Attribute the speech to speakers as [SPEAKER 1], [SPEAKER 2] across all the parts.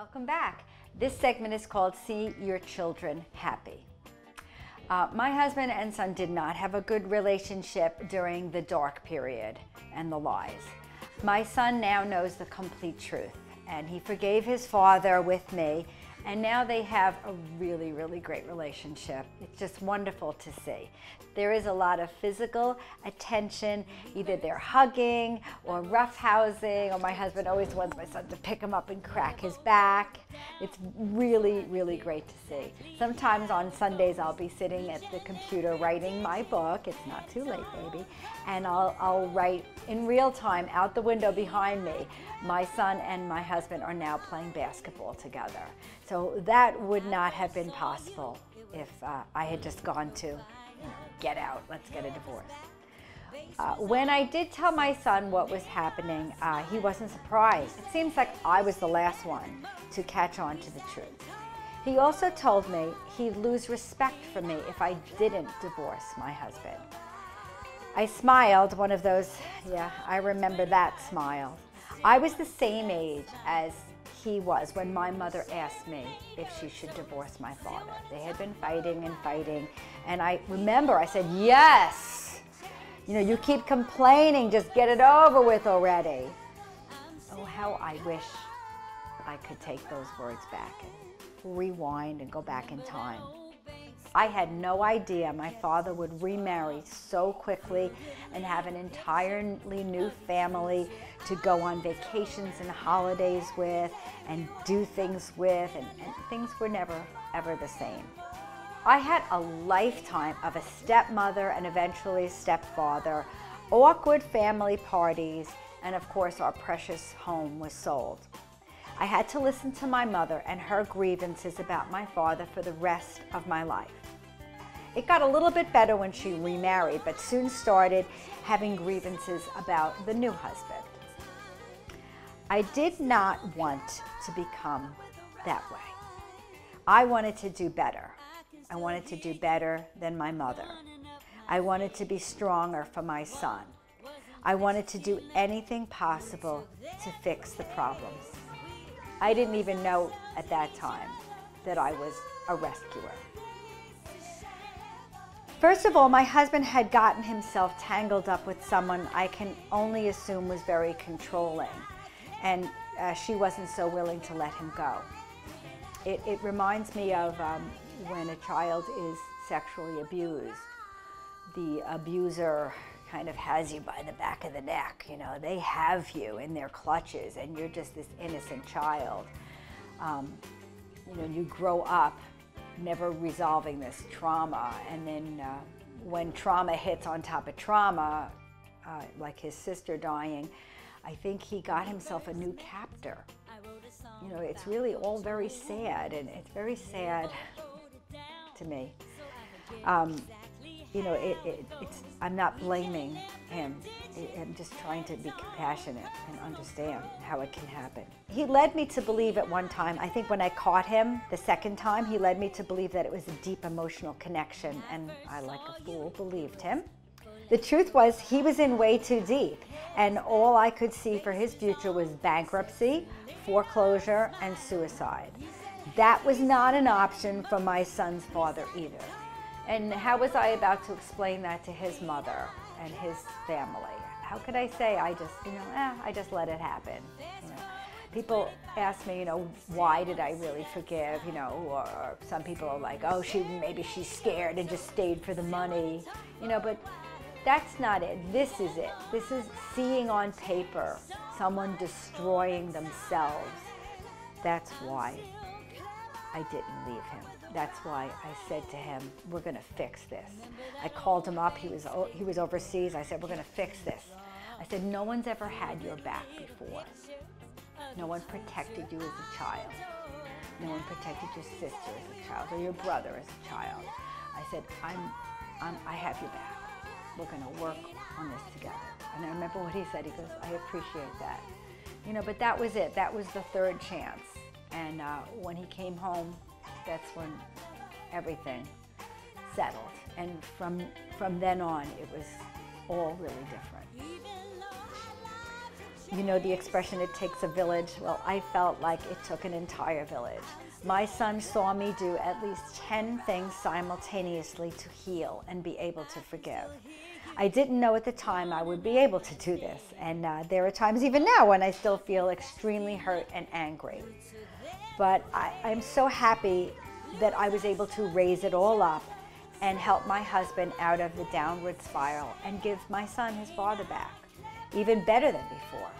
[SPEAKER 1] Welcome back. This segment is called See Your Children Happy. Uh, my husband and son did not have a good relationship during the dark period and the lies. My son now knows the complete truth, and he forgave his father with me and now they have a really, really great relationship. It's just wonderful to see. There is a lot of physical attention. Either they're hugging or roughhousing, or my husband always wants my son to pick him up and crack his back. It's really, really great to see. Sometimes on Sundays I'll be sitting at the computer writing my book. It's not too late, baby. And I'll, I'll write in real time out the window behind me. My son and my husband are now playing basketball together. So that would not have been possible if uh, I had just gone to get out, let's get a divorce. Uh, when I did tell my son what was happening, uh, he wasn't surprised. It seems like I was the last one to catch on to the truth. He also told me he'd lose respect for me if I didn't divorce my husband. I smiled, one of those, yeah, I remember that smile. I was the same age as he was when my mother asked me if she should divorce my father. They had been fighting and fighting, and I remember I said, Yes! You know, you keep complaining, just get it over with already. Oh, how I wish I could take those words back and rewind and go back in time. I had no idea my father would remarry so quickly and have an entirely new family to go on vacations and holidays with and do things with, and, and things were never, ever the same. I had a lifetime of a stepmother and eventually a stepfather, awkward family parties, and of course, our precious home was sold. I had to listen to my mother and her grievances about my father for the rest of my life. It got a little bit better when she remarried, but soon started having grievances about the new husband. I did not want to become that way. I wanted to do better. I wanted to do better than my mother. I wanted to be stronger for my son. I wanted to do anything possible to fix the problems. I didn't even know at that time that I was a rescuer. First of all, my husband had gotten himself tangled up with someone I can only assume was very controlling, and uh, she wasn't so willing to let him go. It, it reminds me of um, when a child is sexually abused. The abuser kind of has you by the back of the neck. You know, they have you in their clutches, and you're just this innocent child. Um, you know, you grow up never resolving this trauma. And then uh, when trauma hits on top of trauma, uh, like his sister dying, I think he got himself a new captor. You know, it's really all very sad, and it's very sad to me. Um, you know, it, it, it's, I'm not blaming him. I'm just trying to be compassionate and understand how it can happen. He led me to believe at one time, I think when I caught him the second time, he led me to believe that it was a deep emotional connection, and I, like a fool, believed him. The truth was, he was in way too deep, and all I could see for his future was bankruptcy, foreclosure, and suicide. That was not an option for my son's father either. And how was I about to explain that to his mother and his family? How could I say I just, you know, eh, I just let it happen? You know, people ask me, you know, why did I really forgive? You know, or, or some people are like, oh, she maybe she's scared and just stayed for the money. You know, but that's not it. This is it. This is seeing on paper someone destroying themselves. That's why I didn't leave him. That's why I said to him, we're going to fix this. I called him up. He was, he was overseas. I said, we're going to fix this. I said, no one's ever had your back before. No one protected you as a child. No one protected your sister as a child or your brother as a child. I said, I'm, I'm, I have your back. We're going to work on this together. And I remember what he said. He goes, I appreciate that. You know, but that was it. That was the third chance. And uh, when he came home, that's when everything settled. And from, from then on, it was all really different. You know the expression, it takes a village? Well, I felt like it took an entire village. My son saw me do at least 10 things simultaneously to heal and be able to forgive. I didn't know at the time I would be able to do this, and uh, there are times even now when I still feel extremely hurt and angry. But I, I'm so happy that I was able to raise it all up and help my husband out of the downward spiral and give my son his father back, even better than before,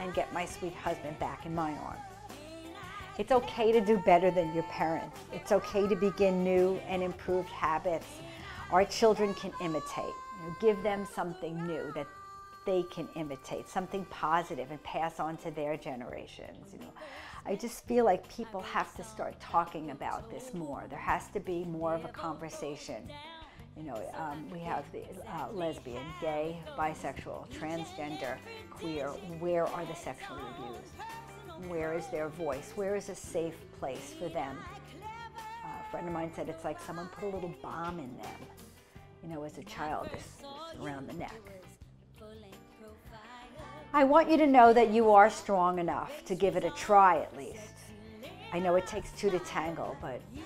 [SPEAKER 1] and get my sweet husband back in my arms. It's okay to do better than your parents. It's okay to begin new and improved habits. Our children can imitate. You know, give them something new that they can imitate, something positive and pass on to their generations. You know, I just feel like people have to start talking about this more. There has to be more of a conversation. You know, um, we have the uh, lesbian, gay, bisexual, transgender, queer. Where are the sexual abuse? Where is their voice? Where is a safe place for them? Uh, a friend of mine said it's like someone put a little bomb in them, you know, as a child, this, this around the neck. I want you to know that you are strong enough to give it a try at least. I know it takes two to tangle, but you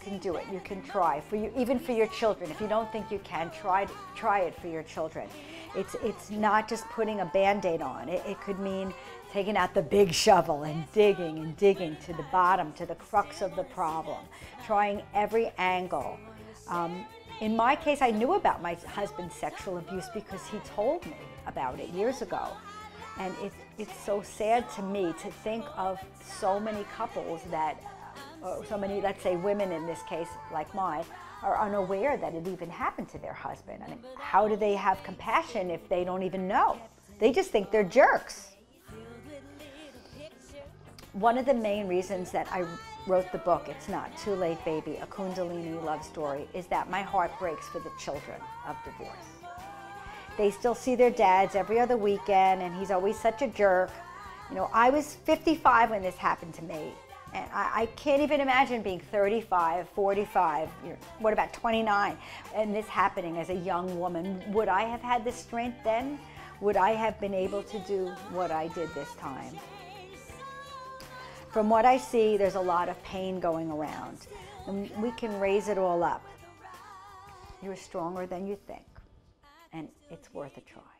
[SPEAKER 1] can do it. You can try for you, even for your children. If you don't think you can, try try it for your children. It's it's not just putting a band-aid on. It, it could mean taking out the big shovel and digging and digging to the bottom, to the crux of the problem, trying every angle. Um, in my case, I knew about my husband's sexual abuse because he told me about it years ago. And it, it's so sad to me to think of so many couples that, or so many, let's say women in this case, like mine, are unaware that it even happened to their husband. I mean, how do they have compassion if they don't even know? They just think they're jerks one of the main reasons that I wrote the book, It's Not Too Late Baby, a Kundalini love story, is that my heart breaks for the children of divorce. They still see their dads every other weekend, and he's always such a jerk. You know, I was 55 when this happened to me, and I, I can't even imagine being 35, 45, you know, what about 29, and this happening as a young woman. Would I have had the strength then? Would I have been able to do what I did this time? From what I see, there's a lot of pain going around. And we can raise it all up. You're stronger than you think, and it's worth a try.